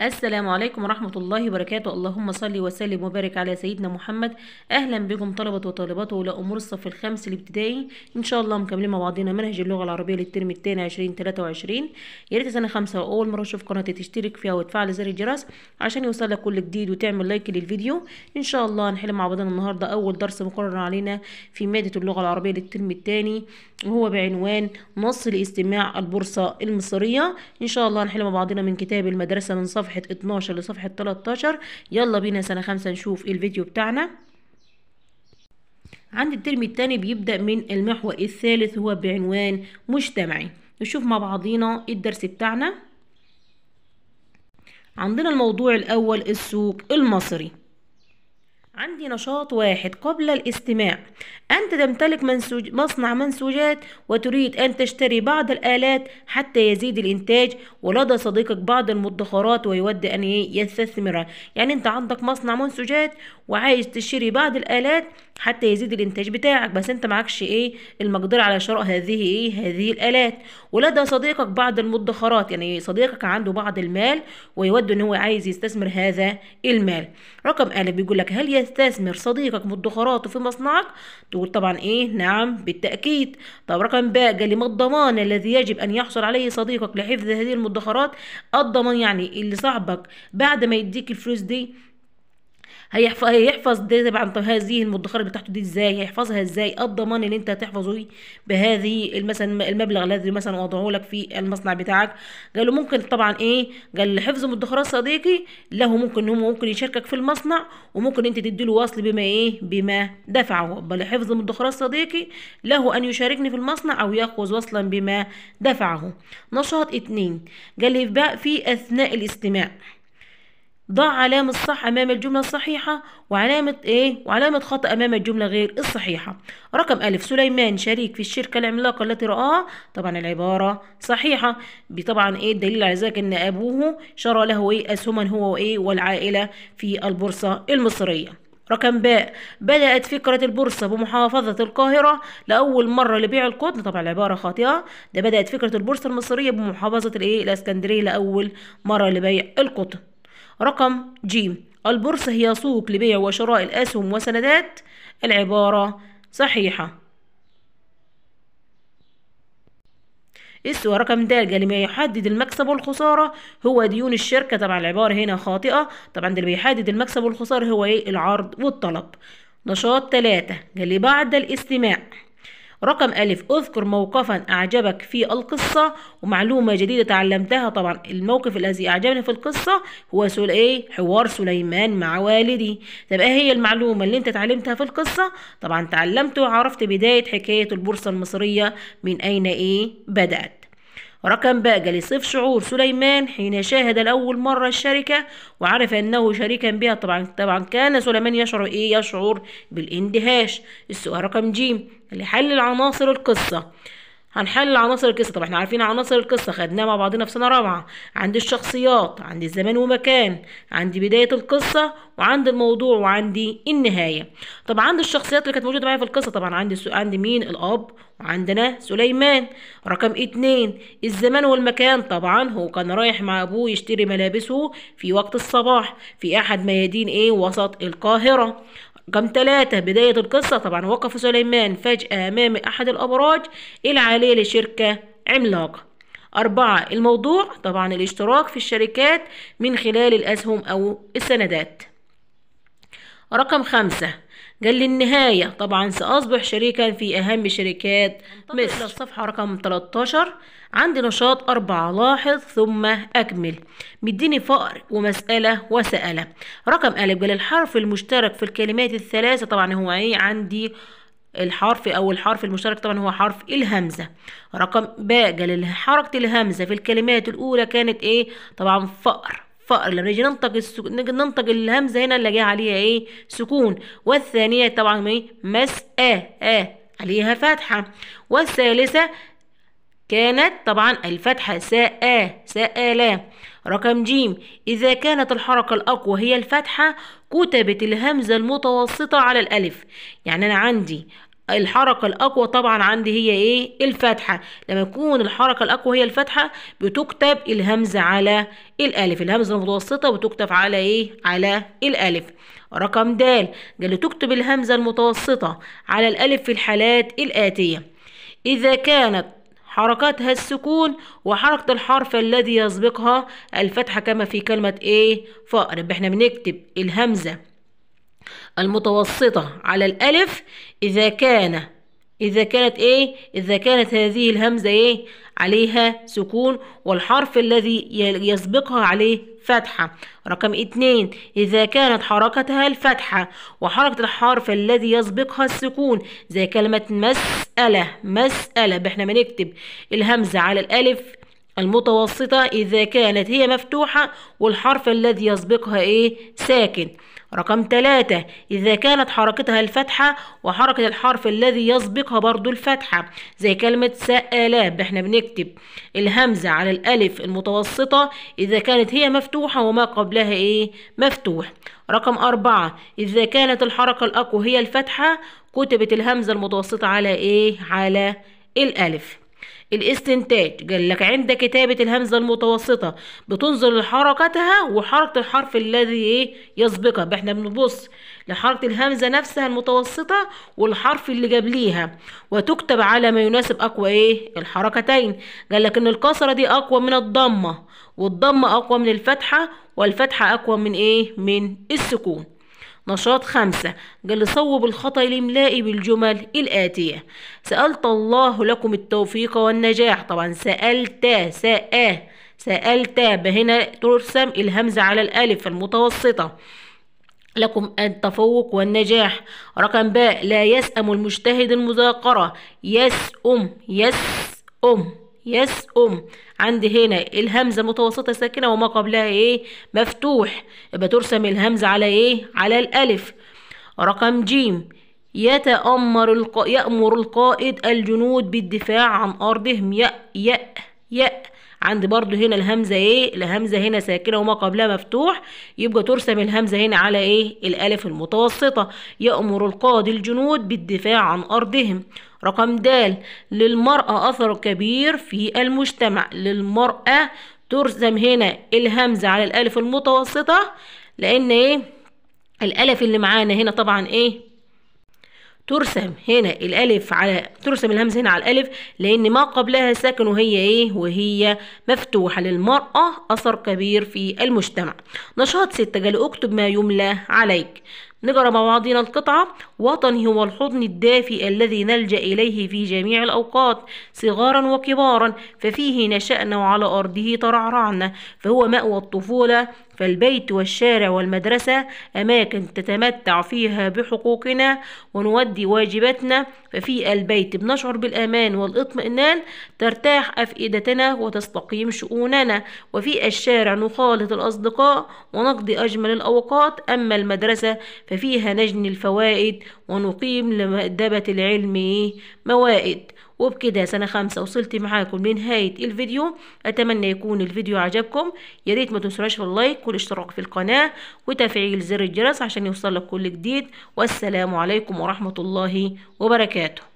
السلام عليكم ورحمة الله وبركاته. اللهم صل وسلم وبارك على سيدنا محمد. أهلا بكم طلبة وطالبات وأولياء أمور الصف الخامس الابتدائي. إن شاء الله مكملين مع بعضنا منهج اللغة العربية للترم الثاني عشرين تلاتة وعشرين. يا ريت سنة خمسة وأول مرة تشوف قناتي تشترك فيها وتفعل زر الجرس عشان يوصلك كل جديد وتعمل لايك للفيديو. إن شاء الله هنحل مع بعضنا النهاردة أول درس مقرر علينا في مادة اللغة العربية للترم الثاني. وهو بعنوان نص الاستماع البورصة المصرية. إن شاء الله هنحل مع بعضنا من كتاب المدرسة من صفحة 12 لصفحة 13 يلا بينا سنة خمسة نشوف الفيديو بتاعنا. عند الترم الثاني بيبدأ من المحور الثالث هو بعنوان مجتمعي. نشوف مع بعضينا الدرس بتاعنا. عندنا الموضوع الأول السوق المصري. عندي نشاط واحد قبل الاستماع. أنت تمتلك منسوج مصنع منسوجات وتريد أن تشتري بعض الآلات حتى يزيد الإنتاج ولدى صديقك بعض المدخرات ويود أن يستثمرها يعني أنت عندك مصنع منسوجات وعايز تشتري بعض الآلات حتى يزيد الإنتاج بتاعك. بس أنت معكش إيه؟ المقدرة على شراء هذه إيه؟ هذه الآلات. ولدى صديقك بعض المدخرات يعني صديقك عنده بعض المال ويود أن هو عايز يستثمر هذا المال. رقم ألف بيقول لك هل يستثمر صديقك مدخراته في مصنعك؟ تقول طبعا إيه نعم بالتأكيد. طب رقم باء قال لي ما الضمان الذي يجب أن يحصل عليه صديقك لحفظ هذه المدخرات؟ الضمان يعني اللي صاحبك بعد ما يديك الفلوس دي هيحفظ هيحفظ ده طبعا هذه المدخرات بتاعته دي إزاي؟ هيحفظها إزاي؟ الضمان اللي أنت هتحفظه بهذه مثلا المبلغ الذي مثلا وضعه لك في المصنع بتاعك؟ قالوا ممكن طبعا إيه؟ قال حفظ مدخرات صديقي له ممكن هو ممكن يشاركك في المصنع وممكن أنت تديله وصل بما إيه؟ بما دفعه. بل حفظ مدخرات صديقي له أن يشاركني في المصنع أو يأخذ وصلا بما دفعه. نشاط اتنين قال لي في أثناء الاستماع. ضع علامة صح أمام الجملة الصحيحة وعلامة إيه؟ وعلامة خطأ أمام الجملة غير الصحيحة. رقم ألف سليمان شريك في الشركة العملاقة التي رآها طبعا العبارة صحيحة. طبعا إيه الدليل على ذلك إن أبوه شرى له إيه أسهما هو وإيه والعائلة في البورصة المصرية. رقم باء بدأت فكرة البورصة بمحافظة القاهرة لأول مرة لبيع القطن طبعا العبارة خاطئة ده بدأت فكرة البورصة المصرية بمحافظة الإيه الإسكندرية لأول مرة لبيع القطن. رقم ج البورصة هي سوق لبيع وشراء الأسهم وسندات العبارة صحيحة. السؤال رقم د قال ما يحدد المكسب والخسارة. هو ديون الشركة. طبعا العبارة هنا خاطئة. طبعا اللي بيحدد المكسب والخسارة هو إيه؟ العرض والطلب. نشاط ثلاثة قال لي بعد الاستماع. رقم ألف أذكر موقفا أعجبك في القصة ومعلومة جديدة تعلمتها. طبعا الموقف الذي أعجبني في القصة هو سؤال إيه؟ حوار سليمان مع والدي. طب إيه هي المعلومة اللي أنت اتعلمتها في القصة؟ طبعا تعلمت وعرفت بداية حكاية البورصة المصرية من أين إيه؟ بدأت. رقم باء قال صف شعور سليمان حين شاهد لأول مرة الشركة وعرف أنه شريكا بها. طبعا طبعا كان سليمان يشعر إيه؟ يشعر بالإندهاش. السؤال رقم جيم. اللي حلل عناصر القصة. هنحلل عناصر القصة. طبعا إحنا عارفين عناصر القصة خدناها مع بعضنا في سنة رابعة. عندي الشخصيات عندي الزمان ومكان عندي بداية القصة وعندي الموضوع وعندي النهاية. طبعا عندي الشخصيات اللي كانت موجودة معايا في القصة. طبعا عندي سو... عندي مين؟ الأب وعندنا سليمان. رقم اتنين. الزمان والمكان طبعا هو كان رايح مع أبوه يشتري ملابسه في وقت الصباح في أحد ميادين إيه وسط القاهرة. رقم ثلاثة بداية القصة. طبعا وقف سليمان فجأة أمام أحد الأبراج العالية لشركة عملاقة أربعة الموضوع طبعا الاشتراك في الشركات من خلال الأسهم أو السندات. رقم خمسة. قال لي النهاية. طبعا سأصبح شريكا في أهم شركات مصر. الصفحة رقم 13 عندي نشاط أربعة. لاحظ ثم أكمل. مديني فقر ومسألة وسألة. رقم ألف. قال الحرف المشترك في الكلمات الثلاثة طبعا هو إيه؟ عندي الحرف أو الحرف المشترك طبعا هو حرف الهمزة. رقم باء. قال حركة الهمزة في الكلمات الأولى كانت إيه؟ طبعا فقر. فقر. لما نيجي ننطق السك... ننطق الهمزة هنا نلاقيها عليها إيه؟ سكون. والثانية طبعا إيه؟ مس آه آه عليها فتحة. والثالثة كانت طبعا الفتحة ساء ساء رقم جيم. إذا كانت الحركة الأقوى هي الفتحة كتبت الهمزة المتوسطة على الألف. يعني أنا عندي الحركة الأقوى طبعا عندي هي إيه؟ الفتحة لما يكون الحركة الأقوى هي الفتحة بتكتب الهمزة على الألف الهمزة المتوسطة بتكتب على إيه؟ على الألف رقم د قال تكتب الهمزة المتوسطة على الألف في الحالات الآتية إذا كانت حركاتها السكون وحركة الحرف الذي يسبقها الفتحة كما في كلمة إيه؟ فأقرب إحنا بنكتب الهمزة المتوسطة على الألف إذا كان إذا كانت إيه؟ إذا كانت هذه الهمزة إيه؟ عليها سكون والحرف الذي يسبقها عليه فتحة رقم اتنين إذا كانت حركتها الفتحة وحركة الحرف الذي يسبقها السكون زي كلمة مسألة مسألة إحنا بنكتب الهمزة على الألف المتوسطة إذا كانت هي مفتوحة والحرف الذي يسبقها إيه ساكن رقم ثلاثة إذا كانت حركتها الفتحة وحركة الحرف الذي يسبقها برضو الفتحة زي كلمة سألاب إحنا بنكتب الهمزة على الألف المتوسطة إذا كانت هي مفتوحة وما قبلها إيه؟ مفتوح. رقم أربعة إذا كانت الحركة الأقوى هي الفتحة كتبت الهمزة المتوسطة على إيه؟ على الألف. الاستنتاج. قال لك عند كتابة الهمزة المتوسطة بتنظر لحركتها وحركة الحرف الذي إيه؟ يسبقها. إحنا بنبص لحركة الهمزة نفسها المتوسطة والحرف اللي قبليها. وتكتب على ما يناسب أقوى إيه؟ الحركتين. قال لك إن الكسرة دي أقوى من الضمة والضمة أقوى من الفتحة والفتحة أقوى من إيه؟ من السكون. نشاط خمسة. قال صوب الخطأ الإملائي بالجمل الآتية. سألت الله لكم التوفيق والنجاح. طبعا سألت سأ سألت. هنا ترسم الهمزة على الألف المتوسطة. لكم التفوق والنجاح. رقم باء لا يسأم المجتهد المذاكرة يسأم يسأم. يسأم عندي هنا الهمزة متوسطة ساكنة وما قبلها إيه؟ مفتوح. يبقى ترسم الهمزة على إيه؟ على الألف. رقم جيم. يتأمر الق... يأمر القائد الجنود بالدفاع عن أرضهم. يأ يأ يأ. عندي برضو هنا الهمزة إيه؟ الهمزة هنا ساكنة وما قبلها مفتوح. يبقى ترسم الهمزة هنا على إيه؟ الألف المتوسطة. يأمر القائد الجنود بالدفاع عن أرضهم. رقم د للمرأة أثر كبير في المجتمع. للمرأة ترسم هنا الهمزة على الألف المتوسطة لأن إيه؟ الألف اللي معانا هنا طبعا إيه؟ ترسم هنا الألف على ترسم الهمزه هنا على الألف لأن ما قبلها ساكن وهي إيه؟ وهي مفتوحة للمرأة أثر كبير في المجتمع. نشاط ستة قال اكتب ما يملى عليك. نقرأ مع بعضنا القطعة. وطني هو الحضن الدافئ الذي نلجأ إليه في جميع الأوقات صغارا وكبارا. ففيه نشأنا وعلى أرضه ترعرعنا. فهو مأوى الطفولة فالبيت والشارع والمدرسة أماكن تتمتع فيها بحقوقنا ونودي واجباتنا. ففي البيت بنشعر بالأمان والاطمئنان ترتاح أفئدتنا وتستقيم شؤوننا. وفي الشارع نخالط الأصدقاء ونقضي أجمل الأوقات. أما المدرسة ففيها نجني الفوائد ونقيم لمأدبة العلم موائد وبكده سنة خمسة وصلت معاكم لنهاية الفيديو. أتمنى يكون الفيديو عجبكم. ياريت ما تنسوش في اللايك والاشتراك في القناة وتفعيل زر الجرس عشان يوصلك كل جديد. والسلام عليكم ورحمة الله وبركاته.